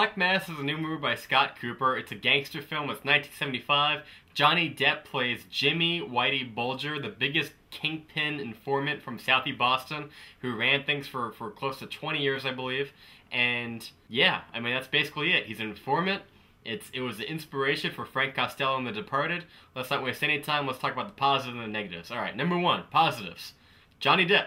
Black Mass is a new movie by Scott Cooper. It's a gangster film. It's 1975. Johnny Depp plays Jimmy Whitey Bulger, the biggest kingpin informant from Southie Boston, who ran things for, for close to 20 years, I believe. And yeah, I mean, that's basically it. He's an informant. It's It was the inspiration for Frank Costello in The Departed. Let's not waste any time. Let's talk about the positives and the negatives. All right, number one, positives. Johnny Depp.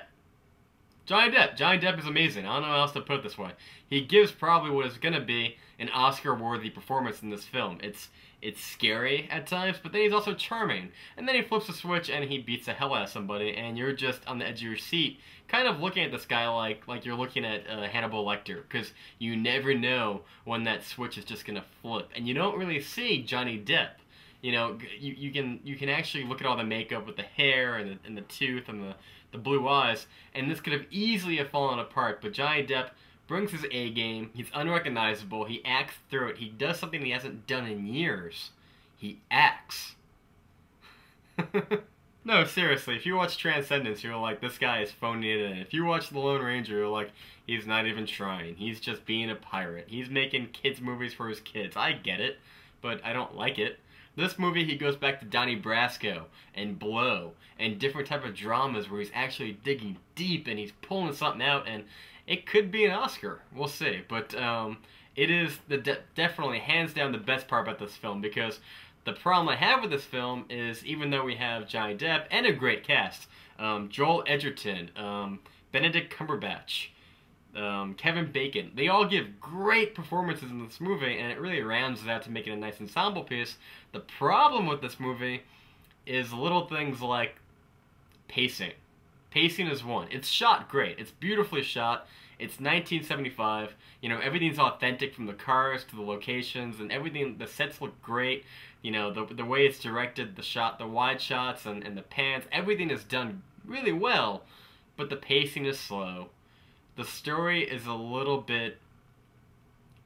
Johnny Depp. Johnny Depp is amazing. I don't know how else to put it this way. He gives probably what is going to be an Oscar-worthy performance in this film. It's it's scary at times, but then he's also charming. And then he flips a switch and he beats the hell out of somebody, and you're just on the edge of your seat, kind of looking at this guy like like you're looking at uh, Hannibal Lecter, because you never know when that switch is just going to flip. And you don't really see Johnny Depp you know, you, you can you can actually look at all the makeup with the hair and the, and the tooth and the, the blue eyes, and this could have easily have fallen apart, but Johnny Depp brings his A game, he's unrecognizable, he acts through it, he does something he hasn't done in years. He acts. no, seriously, if you watch Transcendence, you're like, this guy is phoning it in. If you watch The Lone Ranger, you're like, he's not even trying. He's just being a pirate. He's making kids' movies for his kids. I get it, but I don't like it. This movie, he goes back to Donnie Brasco and Blow and different type of dramas where he's actually digging deep and he's pulling something out, and it could be an Oscar. We'll see. But um, it is the de definitely hands down the best part about this film because the problem I have with this film is even though we have Johnny Depp and a great cast, um, Joel Edgerton, um, Benedict Cumberbatch, um, Kevin Bacon. They all give great performances in this movie, and it really rounds it out to make it a nice ensemble piece. The problem with this movie is little things like pacing. Pacing is one. It's shot great. It's beautifully shot. It's 1975. You know, everything's authentic from the cars to the locations and everything. The sets look great. You know, the, the way it's directed, the shot, the wide shots and, and the pans, everything is done really well, but the pacing is slow the story is a little bit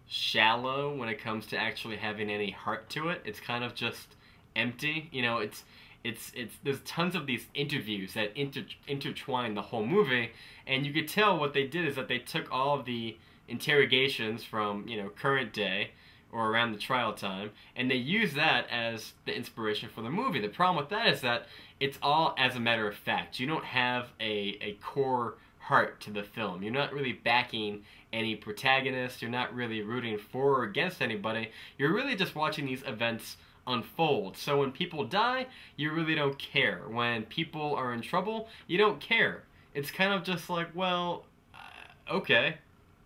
shallow when it comes to actually having any heart to it. It's kind of just empty. You know, it's it's it's there's tons of these interviews that inter, intertwine the whole movie, and you could tell what they did is that they took all of the interrogations from you know current day or around the trial time, and they use that as the inspiration for the movie. The problem with that is that it's all as a matter of fact. You don't have a a core heart to the film. You're not really backing any protagonist, you're not really rooting for or against anybody. You're really just watching these events unfold. So when people die, you really don't care. When people are in trouble, you don't care. It's kind of just like, well, uh, okay,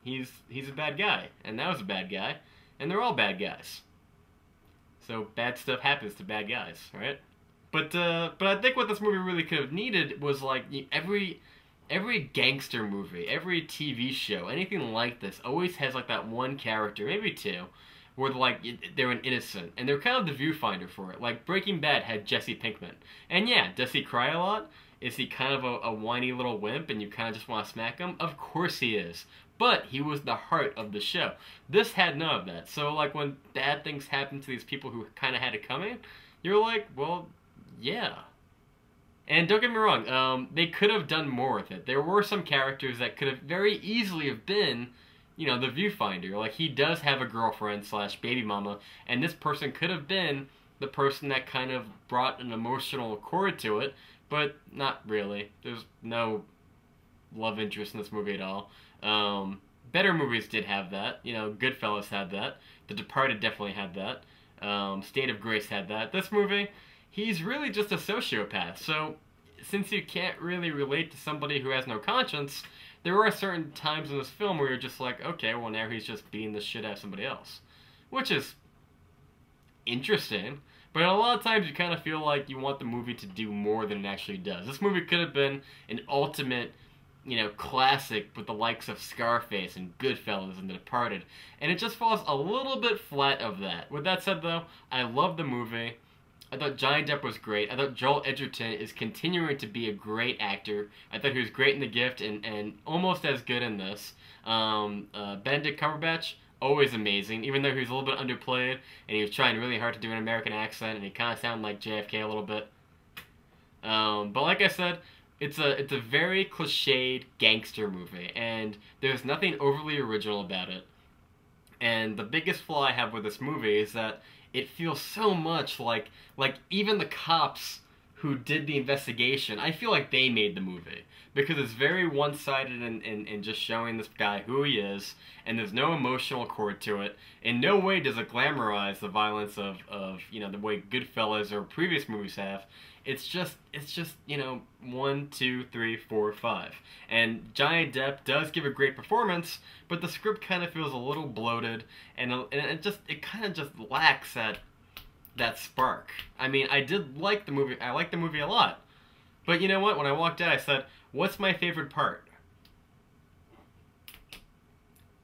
he's he's a bad guy, and that was a bad guy, and they're all bad guys. So bad stuff happens to bad guys, right? But uh, but I think what this movie really could have needed was like every every gangster movie, every TV show, anything like this always has like that one character, maybe two, where like they're an innocent and they're kind of the viewfinder for it. Like Breaking Bad had Jesse Pinkman, and yeah, does he cry a lot? Is he kind of a, a whiny little wimp and you kind of just want to smack him? Of course he is. But he was the heart of the show. This had none of that. So like when bad things happen to these people who kind of had it coming, you're like, well, yeah, and don't get me wrong, um, they could have done more with it. There were some characters that could have very easily have been, you know, the viewfinder. Like he does have a girlfriend slash baby mama, and this person could have been the person that kind of brought an emotional chord to it, but not really. There's no love interest in this movie at all. Um, better movies did have that. You know, Goodfellas had that. The Departed definitely had that. Um, State of Grace had that. This movie he's really just a sociopath. So, since you can't really relate to somebody who has no conscience, there are certain times in this film where you're just like, okay, well now he's just beating the shit out of somebody else. Which is interesting, but a lot of times you kind of feel like you want the movie to do more than it actually does. This movie could have been an ultimate, you know, classic with the likes of Scarface and Goodfellas and The Departed, and it just falls a little bit flat of that. With that said though, I love the movie. Thought Johnny Depp was great. I thought Joel Edgerton is continuing to be a great actor. I thought he was great in The Gift and, and almost as good in this. Um, uh, Benedict Cumberbatch, always amazing, even though he was a little bit underplayed and he was trying really hard to do an American accent and he kind of sounded like JFK a little bit. Um, but like I said, it's a it's a very cliched gangster movie and there's nothing overly original about it. And the biggest flaw I have with this movie is that it feels so much like like even the cops who did the investigation, I feel like they made the movie. Because it's very one-sided in, in, in just showing this guy who he is, and there's no emotional core to it. In no way does it glamorize the violence of, of you know, the way Goodfellas or previous movies have. It's just, it's just, you know, one, two, three, four, five. And Johnny Depp does give a great performance, but the script kind of feels a little bloated, and, and it just, it kind of just lacks that that spark. I mean, I did like the movie. I liked the movie a lot. But you know what? When I walked out, I said, "What's my favorite part?"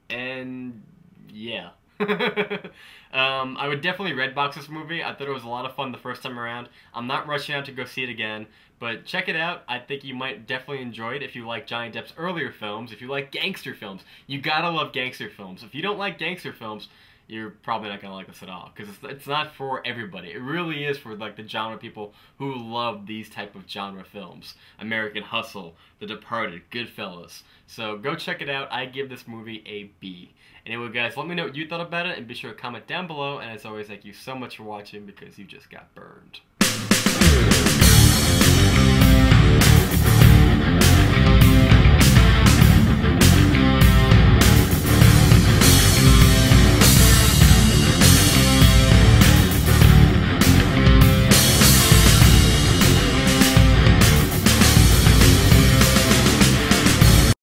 And yeah. um, I would definitely redbox this movie. I thought it was a lot of fun the first time around. I'm not rushing out to go see it again, but check it out. I think you might definitely enjoy it if you like Johnny Depp's earlier films. If you like gangster films, you gotta love gangster films. If you don't like gangster films, you're probably not gonna like this at all because it's, it's not for everybody. It really is for like the genre people who love these type of genre films: American Hustle, The Departed, Goodfellas. So go check it out. I give this movie a B. Anyway, guys, let me know what you thought about it, and be sure to comment down below. And as always, thank you so much for watching because you just got burned.